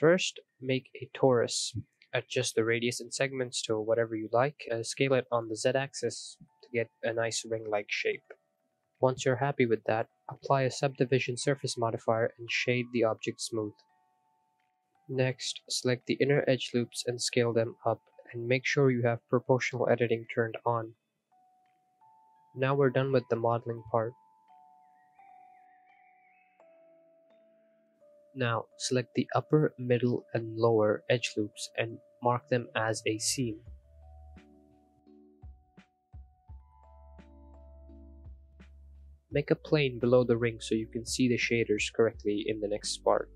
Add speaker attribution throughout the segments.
Speaker 1: First, make a torus. Adjust the radius and segments to whatever you like. Uh, scale it on the z-axis to get a nice ring-like shape. Once you're happy with that, apply a subdivision surface modifier and shade the object smooth. Next, select the inner edge loops and scale them up and make sure you have proportional editing turned on. Now we're done with the modeling part. Now select the upper, middle, and lower edge loops and mark them as a seam. Make a plane below the ring so you can see the shaders correctly in the next part.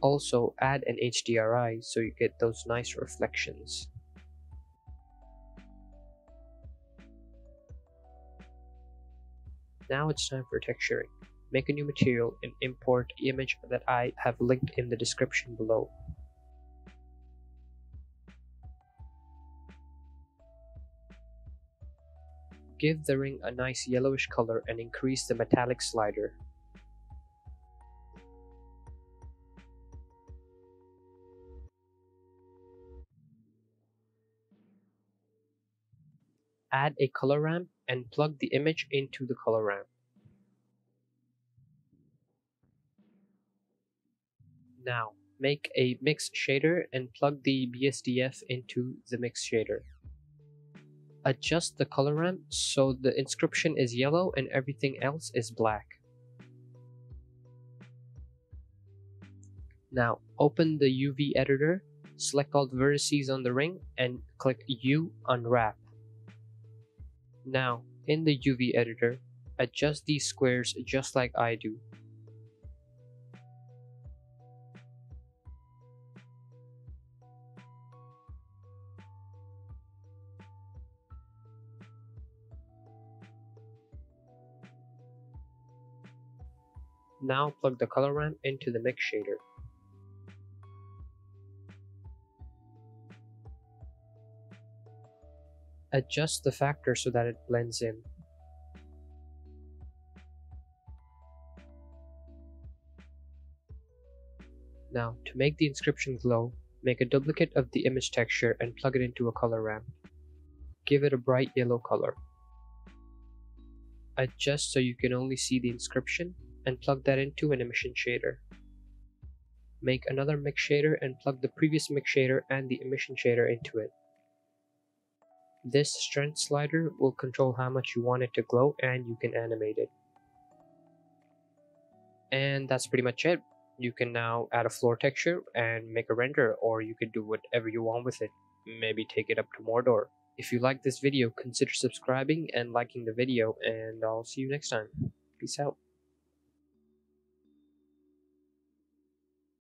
Speaker 1: Also add an HDRI so you get those nice reflections. Now it's time for texturing. Make a new material and import image that I have linked in the description below. Give the ring a nice yellowish color and increase the metallic slider. Add a color ramp and plug the image into the color ramp. Now, make a mix shader and plug the BSDF into the mix shader. Adjust the color ramp so the inscription is yellow and everything else is black. Now, open the UV editor, select all the vertices on the ring, and click U Unwrap. Now, in the UV editor, adjust these squares just like I do. Now plug the color ramp into the mix shader. Adjust the factor so that it blends in. Now, to make the inscription glow, make a duplicate of the image texture and plug it into a color ramp. Give it a bright yellow color. Adjust so you can only see the inscription and plug that into an emission shader. Make another mix shader and plug the previous mix shader and the emission shader into it. This strength slider will control how much you want it to glow and you can animate it. And that's pretty much it. You can now add a floor texture and make a render or you could do whatever you want with it. Maybe take it up to Mordor. If you like this video, consider subscribing and liking the video and I'll see you next time. Peace out.